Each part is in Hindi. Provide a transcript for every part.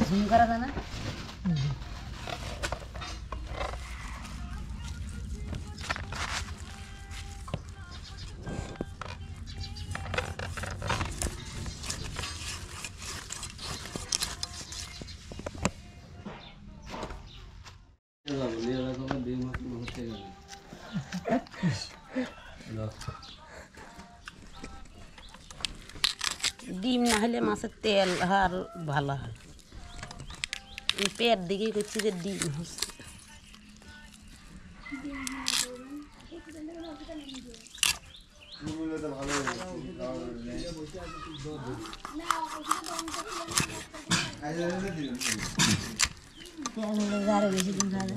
झूम करा था ना ডিম না হলে মাছের তেল আর ভালো হয় এই পেট দিকেই করছি যে ডিম হচ্ছে তেল হলে আরো বেশি দিন খাওয়া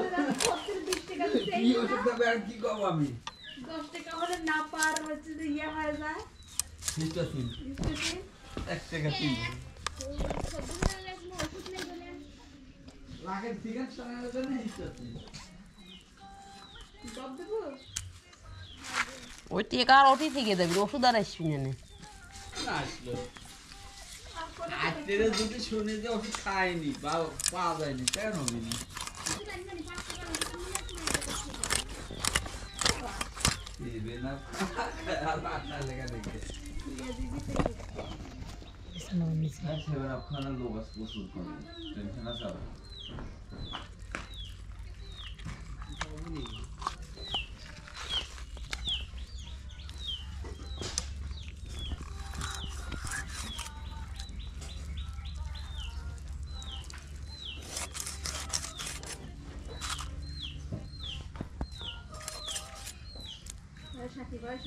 কি ওষুধ আর কি খাব আমি? দশ টাকা হলে না পার হচ্ছে যে ইয়ে হয়ে যায়। হিস্টোসিন এক টাকা তিন। লাগের সিগারেট টানানোর জন্য হিস্টোসিন জব দেবো? ওই টেকা আর ওটি থেকে দেবে ওষুধ আর আসবি না নে। আসলো। আজকে যদি শুনে যে ওষুধ খায়নি বা পাওয়া যায়নি কেন হবে না इसमें मिस है सेवन आप खाना लो बस वो सूट करो टेंशन ना सा সাথী বয়স।